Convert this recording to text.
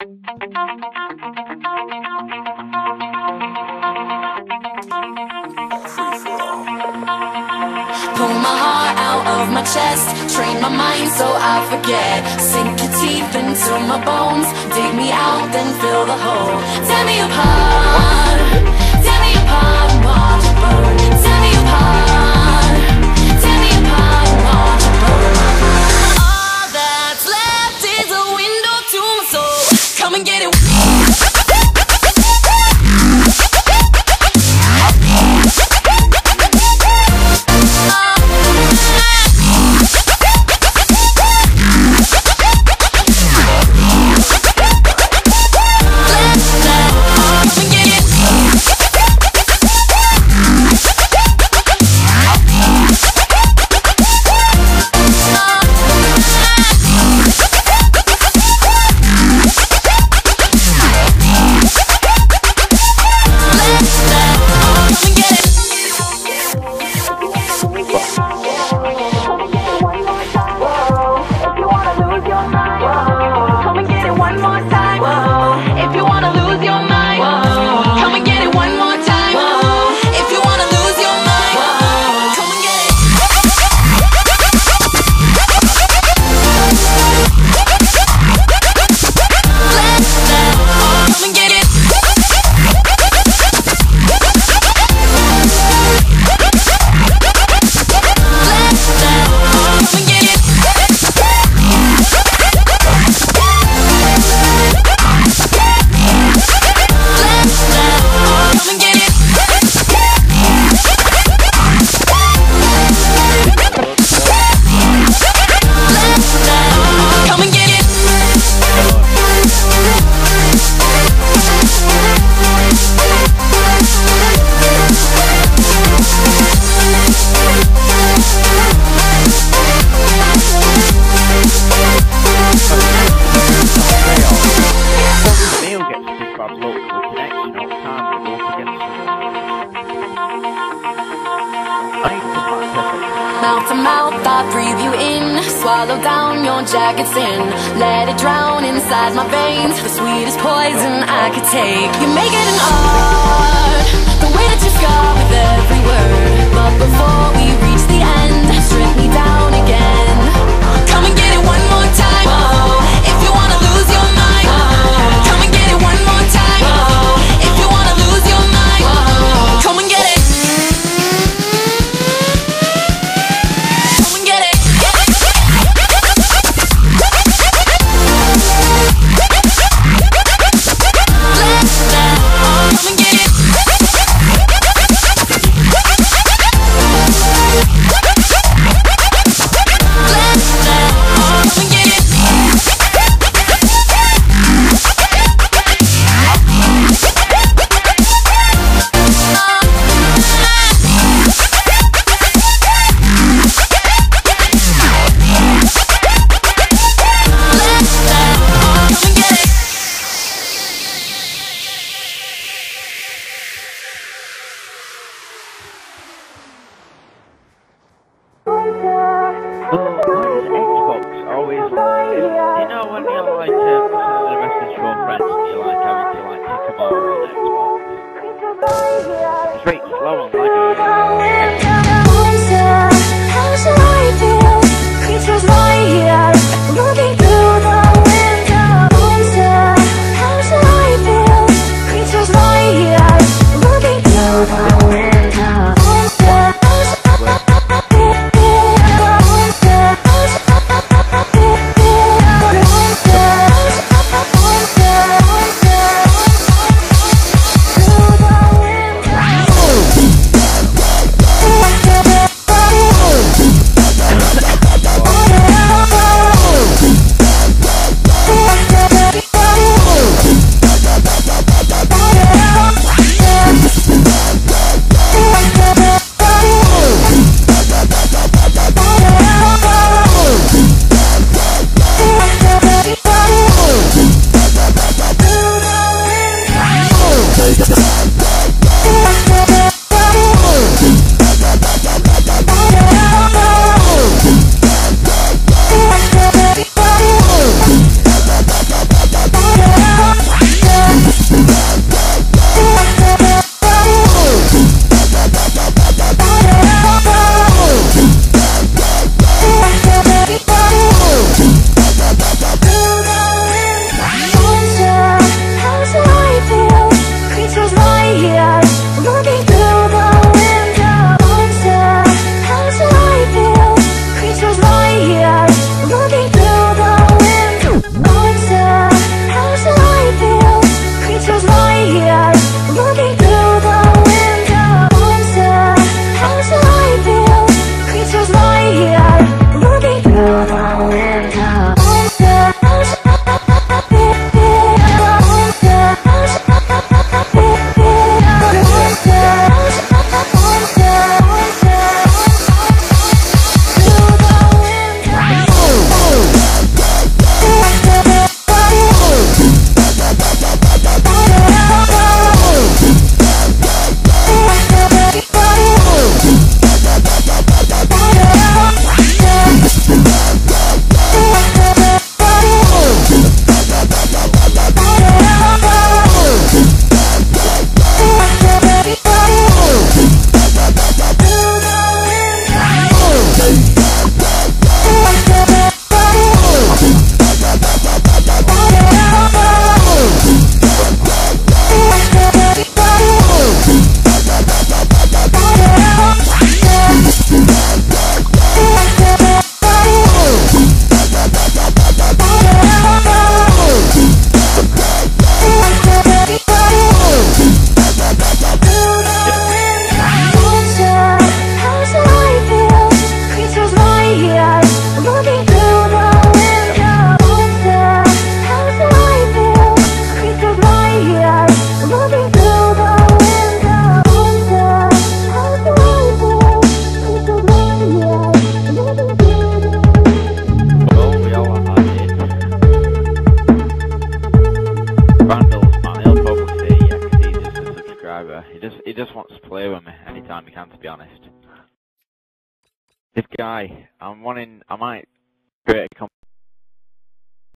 Pull my heart out of my chest Train my mind so I forget. Sink your teeth into my bones Dig me out, then fill the hole. Tear me apart Tear me apart and watch it burn. Tear me apart I breathe you in. Swallow down your jacket's in. Let it drown inside my veins. The sweetest poison I could take. You make it an art just wants to play with me anytime he can, to be honest. This guy, I'm wanting, I might create a